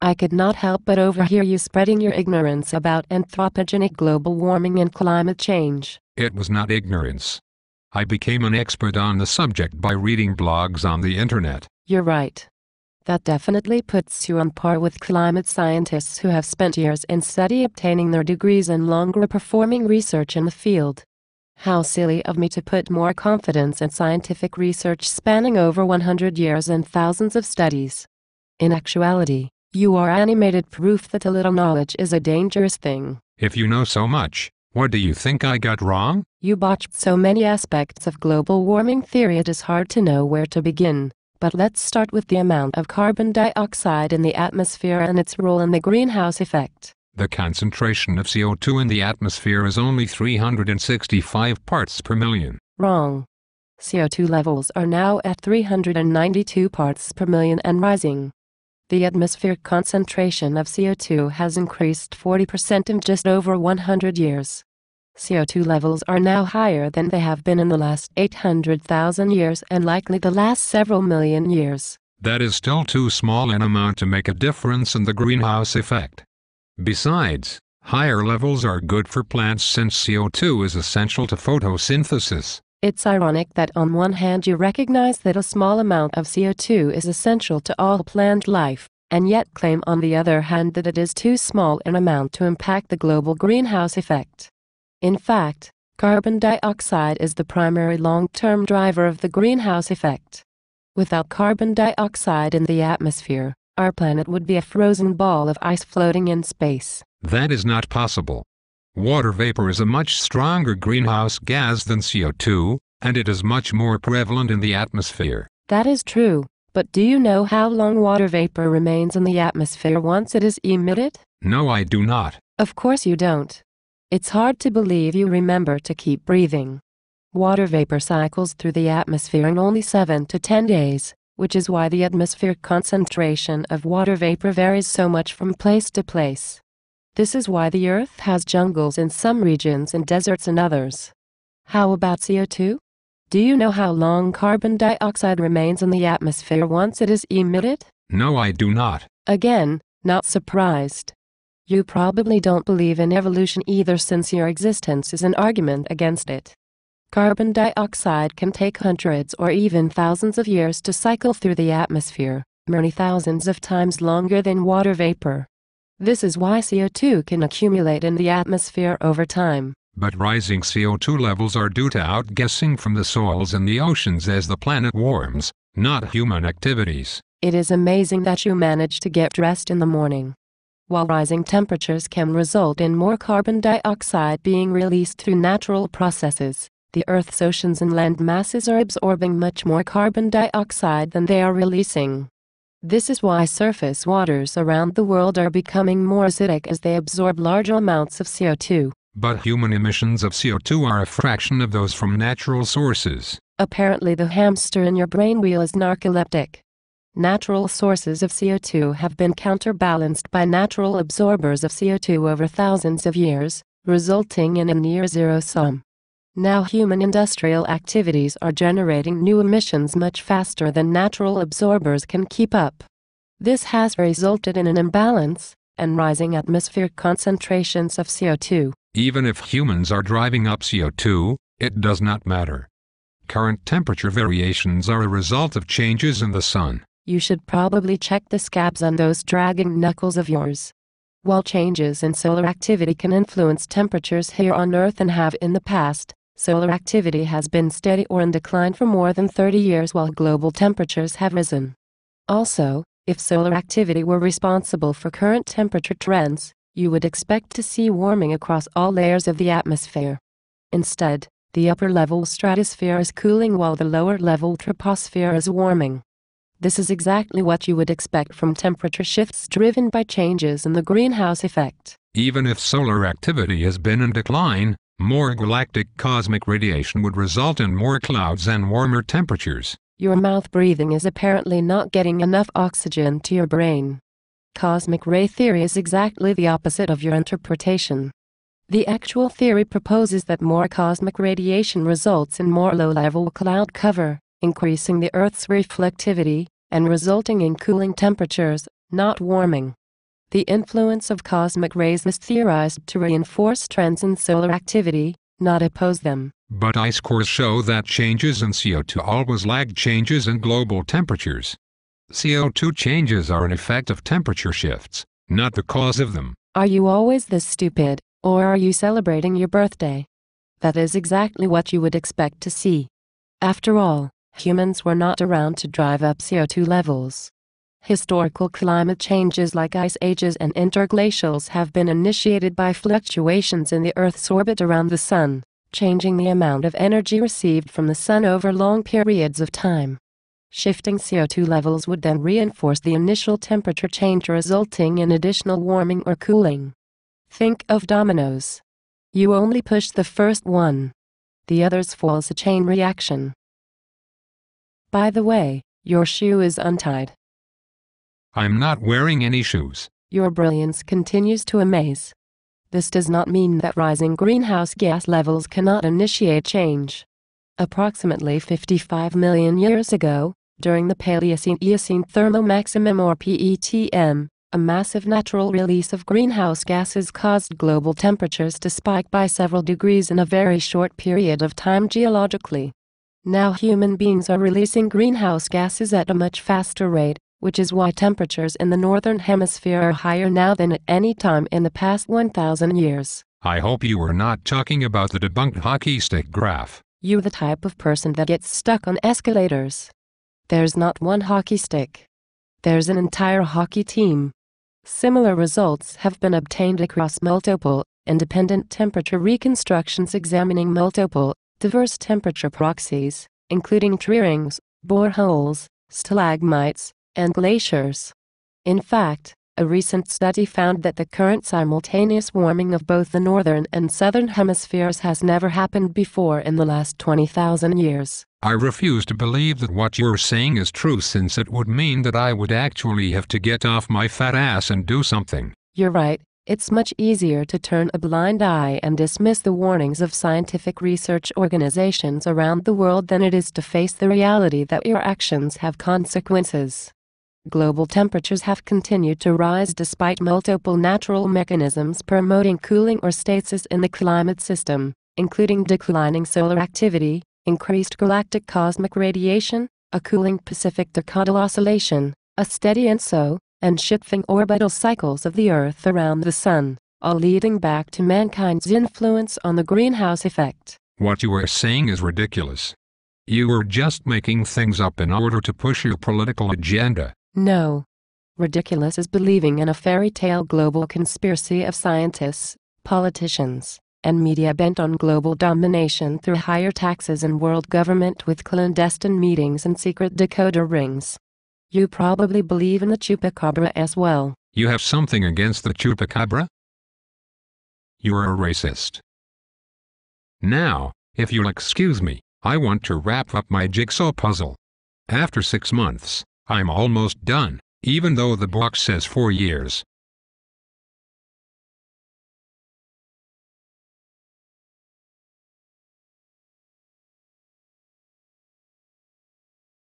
I could not help but overhear you spreading your ignorance about anthropogenic global warming and climate change. It was not ignorance. I became an expert on the subject by reading blogs on the internet. You're right. That definitely puts you on par with climate scientists who have spent years in study obtaining their degrees and longer performing research in the field. How silly of me to put more confidence in scientific research spanning over 100 years and thousands of studies. In actuality, you are animated proof that a little knowledge is a dangerous thing. If you know so much, what do you think I got wrong? You botched so many aspects of global warming theory it is hard to know where to begin. But let's start with the amount of carbon dioxide in the atmosphere and its role in the greenhouse effect. The concentration of CO2 in the atmosphere is only 365 parts per million. Wrong. CO2 levels are now at 392 parts per million and rising. The atmospheric concentration of CO2 has increased 40% in just over 100 years. CO2 levels are now higher than they have been in the last 800,000 years and likely the last several million years. That is still too small an amount to make a difference in the greenhouse effect. Besides, higher levels are good for plants since CO2 is essential to photosynthesis. It's ironic that on one hand you recognize that a small amount of CO2 is essential to all plant life, and yet claim on the other hand that it is too small an amount to impact the global greenhouse effect. In fact, carbon dioxide is the primary long-term driver of the greenhouse effect. Without carbon dioxide in the atmosphere, our planet would be a frozen ball of ice floating in space. That is not possible. Water vapor is a much stronger greenhouse gas than CO2, and it is much more prevalent in the atmosphere. That is true, but do you know how long water vapor remains in the atmosphere once it is emitted? No, I do not. Of course you don't. It's hard to believe you remember to keep breathing. Water vapor cycles through the atmosphere in only 7 to 10 days, which is why the atmospheric concentration of water vapor varies so much from place to place. This is why the Earth has jungles in some regions and deserts in others. How about CO2? Do you know how long carbon dioxide remains in the atmosphere once it is emitted? No, I do not. Again, not surprised. You probably don't believe in evolution either since your existence is an argument against it. Carbon dioxide can take hundreds or even thousands of years to cycle through the atmosphere, many thousands of times longer than water vapor. This is why CO2 can accumulate in the atmosphere over time. But rising CO2 levels are due to outgassing from the soils and the oceans as the planet warms, not human activities. It is amazing that you manage to get dressed in the morning. While rising temperatures can result in more carbon dioxide being released through natural processes, the Earth's oceans and land masses are absorbing much more carbon dioxide than they are releasing. This is why surface waters around the world are becoming more acidic as they absorb larger amounts of CO2. But human emissions of CO2 are a fraction of those from natural sources. Apparently the hamster in your brain wheel is narcoleptic natural sources of CO2 have been counterbalanced by natural absorbers of CO2 over thousands of years, resulting in a near-zero sum. Now human industrial activities are generating new emissions much faster than natural absorbers can keep up. This has resulted in an imbalance and rising atmospheric concentrations of CO2. Even if humans are driving up CO2, it does not matter. Current temperature variations are a result of changes in the sun you should probably check the scabs on those dragging knuckles of yours. While changes in solar activity can influence temperatures here on Earth and have in the past, solar activity has been steady or in decline for more than 30 years while global temperatures have risen. Also, if solar activity were responsible for current temperature trends, you would expect to see warming across all layers of the atmosphere. Instead, the upper level stratosphere is cooling while the lower level troposphere is warming. This is exactly what you would expect from temperature shifts driven by changes in the greenhouse effect. Even if solar activity has been in decline, more galactic cosmic radiation would result in more clouds and warmer temperatures. Your mouth breathing is apparently not getting enough oxygen to your brain. Cosmic ray theory is exactly the opposite of your interpretation. The actual theory proposes that more cosmic radiation results in more low-level cloud cover, increasing the Earth's reflectivity, and resulting in cooling temperatures, not warming. The influence of cosmic rays is theorized to reinforce trends in solar activity, not oppose them. But ice cores show that changes in CO2 always lag changes in global temperatures. CO2 changes are an effect of temperature shifts, not the cause of them. Are you always this stupid, or are you celebrating your birthday? That is exactly what you would expect to see. After all, humans were not around to drive up CO2 levels. Historical climate changes like ice ages and interglacials have been initiated by fluctuations in the Earth's orbit around the Sun, changing the amount of energy received from the Sun over long periods of time. Shifting CO2 levels would then reinforce the initial temperature change resulting in additional warming or cooling. Think of dominoes. You only push the first one. The others falls a chain reaction. By the way, your shoe is untied. I'm not wearing any shoes. Your brilliance continues to amaze. This does not mean that rising greenhouse gas levels cannot initiate change. Approximately 55 million years ago, during the Paleocene-Eocene thermal maximum or PETM, a massive natural release of greenhouse gases caused global temperatures to spike by several degrees in a very short period of time geologically. Now human beings are releasing greenhouse gases at a much faster rate, which is why temperatures in the northern hemisphere are higher now than at any time in the past 1000 years. I hope you were not talking about the debunked hockey stick graph. You the type of person that gets stuck on escalators. There's not one hockey stick. There's an entire hockey team. Similar results have been obtained across multiple, independent temperature reconstructions examining multiple, diverse temperature proxies, including tree rings, boreholes, stalagmites, and glaciers. In fact, a recent study found that the current simultaneous warming of both the northern and southern hemispheres has never happened before in the last 20,000 years. I refuse to believe that what you're saying is true since it would mean that I would actually have to get off my fat ass and do something. You're right, it's much easier to turn a blind eye and dismiss the warnings of scientific research organizations around the world than it is to face the reality that your actions have consequences global temperatures have continued to rise despite multiple natural mechanisms promoting cooling or stasis in the climate system, including declining solar activity, increased galactic cosmic radiation, a cooling Pacific decadal oscillation, a steady ENSO, and shifting orbital cycles of the Earth around the Sun, all leading back to mankind's influence on the greenhouse effect. What you are saying is ridiculous. You are just making things up in order to push your political agenda. No. Ridiculous is believing in a fairy tale global conspiracy of scientists, politicians, and media bent on global domination through higher taxes and world government with clandestine meetings and secret decoder rings. You probably believe in the chupacabra as well. You have something against the chupacabra? You're a racist. Now, if you'll excuse me, I want to wrap up my jigsaw puzzle. After six months, I'm almost done, even though the box says four years.